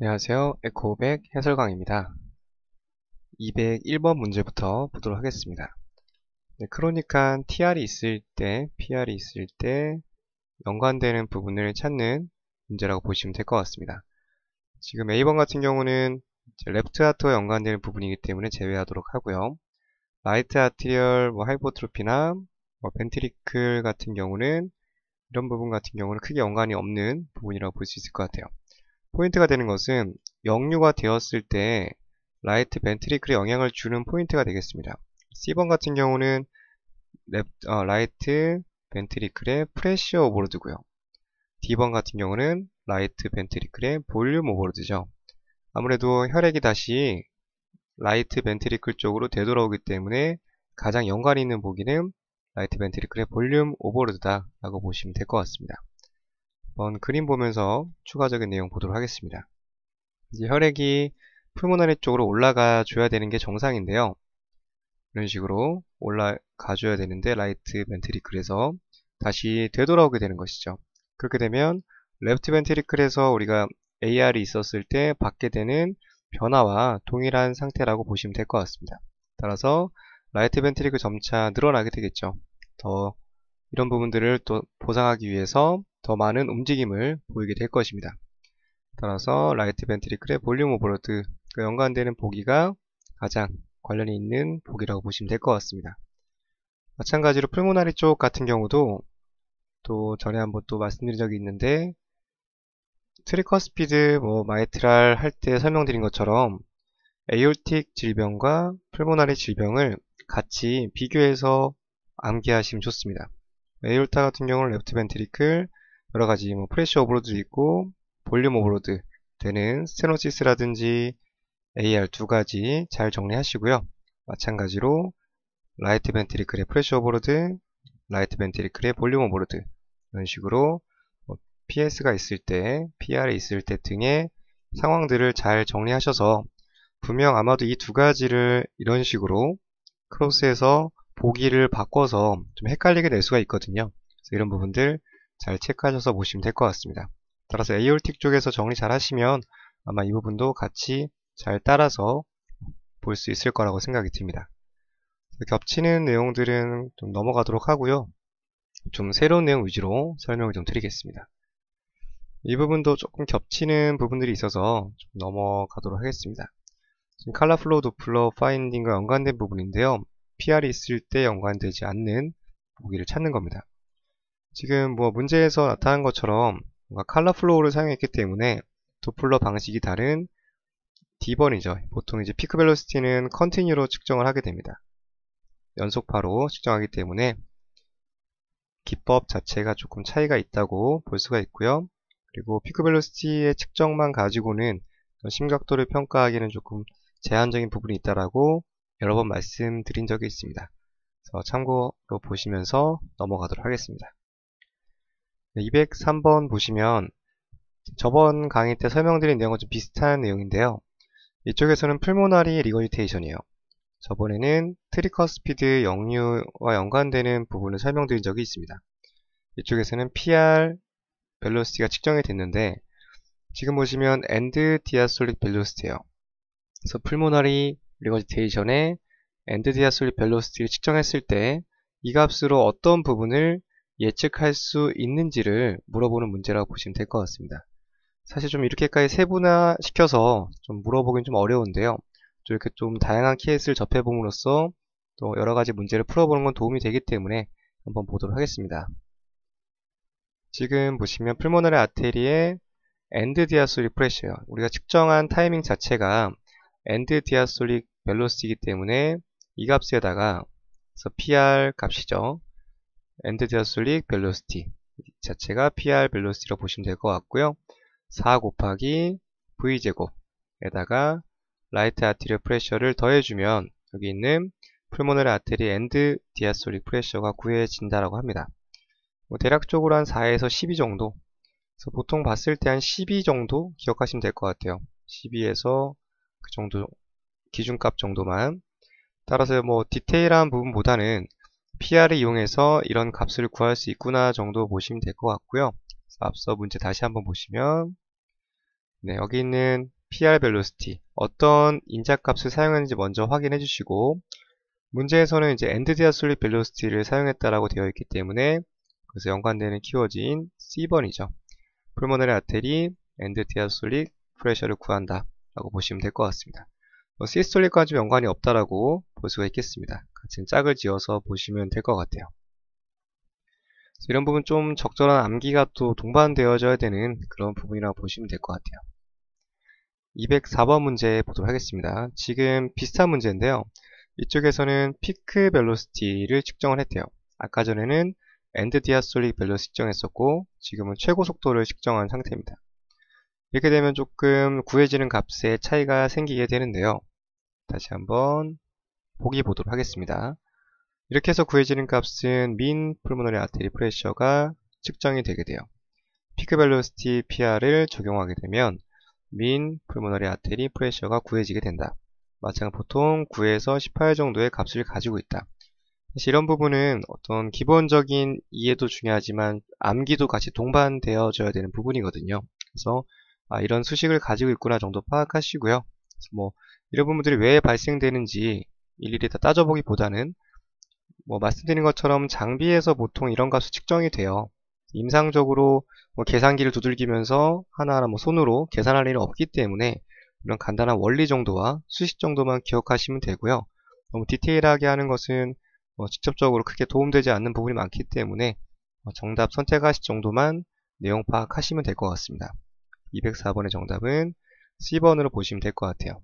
안녕하세요. 에코백 해설강입니다. 201번 문제부터 보도록 하겠습니다. 네, 크로닉한 TR이 있을 때, PR이 있을 때 연관되는 부분을 찾는 문제라고 보시면 될 것 같습니다. 지금 A번 같은 경우는 left heart와 연관되는 부분이기 때문에 제외하도록 하고요. right atrial 뭐 hypertrophy나 뭐 ventricle 같은 경우는 이런 부분 같은 경우는 크게 연관이 없는 부분이라고 볼 수 있을 것 같아요. 포인트가 되는 것은 역류가 되었을 때 right ventricle에 영향을 주는 포인트가 되겠습니다. C번 같은 경우는 left, 어, right ventricle의 pressure overload고요. D번 같은 경우는 right ventricle의 volume overload죠. 아무래도 혈액이 다시 right ventricle 쪽으로 되돌아오기 때문에 가장 연관이 있는 보기는 right ventricle의 volume overload다 라고 보시면 될 것 같습니다. 한번 그림 보면서 추가적인 내용 보도록 하겠습니다. 이제 혈액이 pulmonary 쪽으로 올라가 줘야 되는 게 정상인데요. 이런 식으로 올라가 줘야 되는데 right ventricle에서 다시 되돌아오게 되는 것이죠. 그렇게 되면 left ventricle에서 우리가 AR이 있었을 때 받게 되는 변화와 동일한 상태라고 보시면 될 것 같습니다. 따라서 right ventricle 점차 늘어나게 되겠죠. 더 이런 부분들을 또 보상하기 위해서 더 많은 움직임을 보이게 될 것입니다. 따라서 right ventricle의 volume overload 그 연관되는 보기가 가장 관련이 있는 보기라고 보시면 될 것 같습니다. 마찬가지로 pulmonary 쪽 같은 경우도 또 전에 한번 또 말씀드린 적이 있는데 tricuspid 뭐 mitral 할 때 설명드린 것처럼 aortic 질병과 pulmonary 질병을 같이 비교해서 암기하시면 좋습니다. aorta 같은 경우는 left ventricle, 여러 가지 뭐 pressure overload도 있고 volume overload 되는 stenosis라든지 AR 두 가지 잘 정리하시고요. 마찬가지로 right ventricle의 pressure overload, right ventricle의 volume overload 이런 식으로 뭐 PS가 있을 때, PR이 있을 때 등의 상황들을 잘 정리하셔서 분명 아마도 이 두 가지를 이런 식으로 크로스해서 보기를 바꿔서 좀 헷갈리게 될 수가 있거든요. 그래서 이런 부분들 잘 체크하셔서 보시면 될 것 같습니다. 따라서 에이올틱 쪽에서 정리 잘 하시면 아마 이 부분도 같이 잘 따라서 볼 수 있을 거라고 생각이 듭니다. 겹치는 내용들은 좀 넘어가도록 하고요. 좀 새로운 내용 위주로 설명을 좀 드리겠습니다. 이 부분도 조금 겹치는 부분들이 있어서 좀 넘어가도록 하겠습니다. 지금 칼라 플로우 도플러 파인딩과 연관된 부분인데요. PR이 있을 때 연관되지 않는 보기를 찾는 겁니다. 지금 뭐 문제에서 나타난 것처럼 뭔가 칼라 플로우를 사용했기 때문에 Doppler 방식이 다른 D번이죠. 보통 이제 피크 벨로시티는 컨티뉴로 측정을 하게 됩니다. 연속파로 측정하기 때문에 기법 자체가 조금 차이가 있다고 볼 수가 있고요. 그리고 피크 벨로시티의 측정만 가지고는 심각도를 평가하기는 조금 제한적인 부분이 있다라고 여러 번 말씀드린 적이 있습니다. 참고로 보시면서 넘어가도록 하겠습니다. 203번 보시면 저번 강의 때 설명드린 내용과 좀 비슷한 내용인데요. 이쪽에서는 pulmonary regurgitation이에요. 저번에는 tricuspid 역류와 연관되는 부분을 설명드린 적이 있습니다. 이쪽에서는 PR velocity가 측정이 됐는데 지금 보시면 end diastolic velocity예요. 그래서 pulmonary regurgitation의 end diastolic velocity를 측정했을 때 이 값으로 어떤 부분을 예측할 수 있는지를 물어보는 문제라고 보시면 될 것 같습니다. 사실 좀 이렇게까지 세분화 시켜서 좀 물어보긴 좀 어려운데요. 좀 이렇게 좀 다양한 케이스를 접해봄으로써 또 여러 가지 문제를 풀어보는 건 도움이 되기 때문에 한번 보도록 하겠습니다. 지금 보시면 pulmonary artery의 end diastolic pressure요. 우리가 측정한 타이밍 자체가 end diastolic velocity이기 때문에 이 값에다가 PR 값이죠. end diastolic velocity 자체가 PR velocity로 보시면 될 것 같고요. 4 곱하기 V제곱에다가 right atrial pressure를 더해주면 여기 있는 pulmonary artery end diastolic pressure가 구해진다라고 합니다. 뭐 대략적으로 한 4에서 12 정도 그래서 보통 봤을 때 한 12 정도 기억하시면 될 것 같아요. 12에서 그 정도 기준값 정도만 따라서 뭐 디테일한 부분보다는 PR을 이용해서 이런 값을 구할 수 있구나 정도 보시면 될 것 같고요. 앞서 문제 다시 한번 보시면 네, 여기 있는 PR velocity 어떤 인자값을 사용했는지 먼저 확인해 주시고 문제에서는 이제 end diastolic velocity를 사용했다라고 되어 있기 때문에 그래서 연관되는 키워드인 C번이죠. pulmonary artery end diastolic pressure를 구한다 라고 보시면 될 것 같습니다. 뭐 시스톨릭과 좀 연관이 없다라고 볼 수가 있겠습니다. 같은 짝을 지어서 보시면 될 것 같아요. 이런 부분 좀 적절한 암기가 또 동반되어져야 되는 그런 부분이라고 보시면 될 것 같아요. 204번 문제 보도록 하겠습니다. 지금 비슷한 문제인데요. 이쪽에서는 피크 벨로시티를 측정을 했대요. 아까 전에는 end diastolic velocity 측정했었고 지금은 최고 속도를 측정한 상태입니다. 이렇게 되면 조금 구해지는 값에 차이가 생기게 되는데요. 다시 한번 보기 보도록 하겠습니다. 이렇게 해서 구해지는 값은 mean pulmonary artery pressure가 측정이 되게 돼요. peak velocity PR을 적용하게 되면 mean pulmonary artery pressure가 구해지게 된다. 마찬가지 보통 9에서 18 정도의 값을 가지고 있다. 사실 이런 부분은 어떤 기본적인 이해도 중요하지만 암기도 같이 동반되어져야 되는 부분이거든요. 그래서 아, 이런 수식을 가지고 있구나 정도 파악하시고요. 뭐 이런 부분들이 왜 발생되는지 일일이 다 따져보기보다는 뭐 말씀드린 것처럼 장비에서 보통 이런 값이 측정이 돼요. 임상적으로 뭐 계산기를 두들기면서 하나하나 뭐 손으로 계산할 일은 없기 때문에 이런 간단한 원리 정도와 수식 정도만 기억하시면 되고요. 너무 detail하게 하는 것은 뭐 직접적으로 크게 도움되지 않는 부분이 많기 때문에 뭐 정답 선택하실 정도만 내용 파악하시면 될 것 같습니다. 204번의 정답은 C번으로 보시면 될 것 같아요.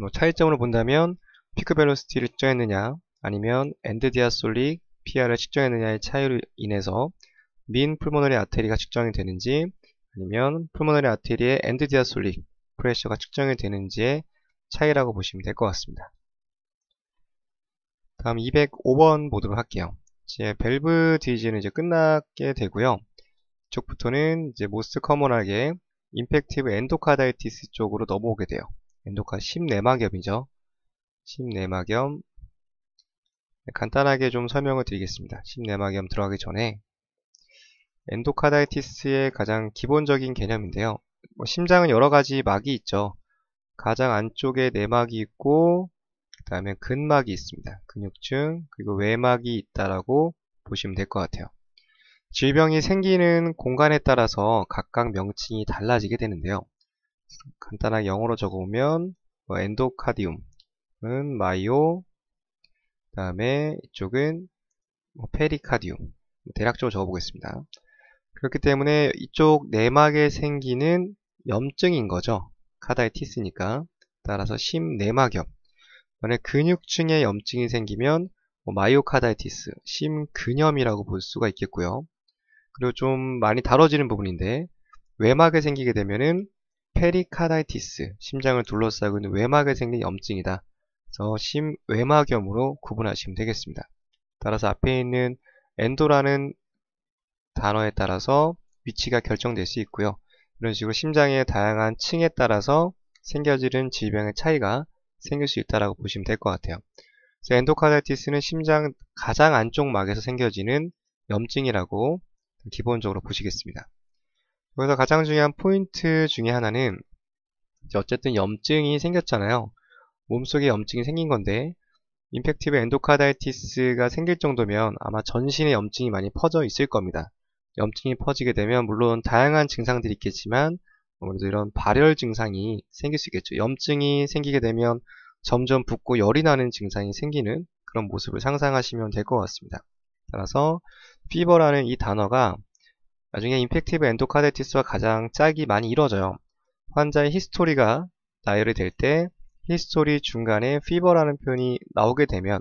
뭐 차이점으로 본다면 peak velocity를 측정했느냐 아니면 end diastolic PR을 측정했느냐의 차이로 인해서 mean pulmonary artery가 측정이 되는지 아니면 pulmonary artery의 end diastolic pressure가 측정이 되는지의 차이라고 보시면 될 것 같습니다. 다음 205번 보도록 할게요. 이제 valve disease는 이제 끝나게 되고요. 이쪽부터는 이제 most common하게 infective endocarditis 쪽으로 넘어오게 돼요. endocar 심내막염이죠. 심내막염 네, 간단하게 좀 설명을 드리겠습니다. 심내막염 들어가기 전에 엔도카다이티스의 가장 기본적인 개념인데요. 뭐 심장은 여러 가지 막이 있죠. 가장 안쪽에 내막이 있고 그 다음에 근막이 있습니다. 근육층 그리고 외막이 있다라고 보시면 될 것 같아요. 질병이 생기는 공간에 따라서 각각 명칭이 달라지게 되는데요. 간단하게 영어로 적어보면 뭐 엔도카디움 은 마이오 그 다음에 이쪽은 뭐 pericardium 대략적으로 적어보겠습니다. 그렇기 때문에 이쪽 내막에 생기는 염증인 거죠. carditis니까 따라서 심내막염 만약 근육층에 염증이 생기면 뭐 myocarditis, 심근염이라고 볼 수가 있겠고요. 그리고 좀 많이 다뤄지는 부분인데 외막에 생기게 되면은 pericarditis, 심장을 둘러싸고 있는 외막에 생긴 염증이다. 그래서 심외막염으로 구분하시면 되겠습니다. 따라서 앞에 있는 엔도라는 단어에 따라서 위치가 결정될 수 있고요. 이런 식으로 심장의 다양한 층에 따라서 생겨지는 질병의 차이가 생길 수 있다고 보시면 될 것 같아요. 엔도카다이티스는 심장 가장 안쪽 막에서 생겨지는 염증이라고 기본적으로 보시겠습니다. 여기서 가장 중요한 포인트 중에 하나는 어쨌든 염증이 생겼잖아요. 몸속에 염증이 생긴 건데 infective endocarditis가 생길 정도면 아마 전신에 염증이 많이 퍼져 있을 겁니다. 염증이 퍼지게 되면 물론 다양한 증상들이 있겠지만 아무래도 이런 발열 증상이 생길 수 있겠죠. 염증이 생기게 되면 점점 붓고 열이 나는 증상이 생기는 그런 모습을 상상하시면 될 것 같습니다. 따라서 fever라는 이 단어가 나중에 infective endocarditis와 가장 짝이 많이 이루어져요. 환자의 history가 나열이 될 때 history 중간에 fever라는 표현이 나오게 되면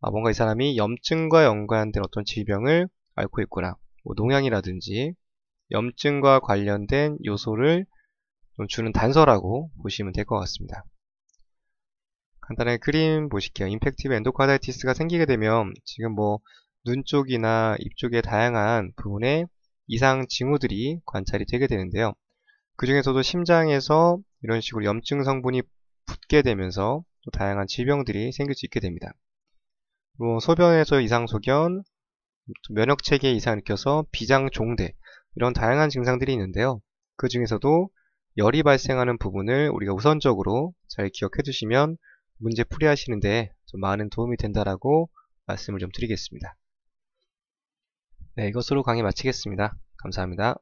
아, 뭔가 이 사람이 염증과 연관된 어떤 질병을 앓고 있구나. 뭐 농양이라든지 염증과 관련된 요소를 주는 단서라고 보시면 될 것 같습니다. 간단하게 그림 보실게요. infective endocarditis가 생기게 되면 지금 뭐 눈 쪽이나 입 쪽의 다양한 부분에 이상 징후들이 관찰이 되게 되는데요. 그 중에서도 심장에서 이런 식으로 염증 성분이 붙게 되면서 또 다양한 질병들이 생길 수 있게 됩니다. 뭐 소변에서 이상 소견, 면역 체계에 이상을 일으켜서 비장 종대 이런 다양한 증상들이 있는데요. 그 중에서도 열이 발생하는 부분을 우리가 우선적으로 잘 기억해 두시면 문제 풀이 하시는데 좀 많은 도움이 된다라고 말씀을 좀 드리겠습니다. 네, 이것으로 강의 마치겠습니다. 감사합니다.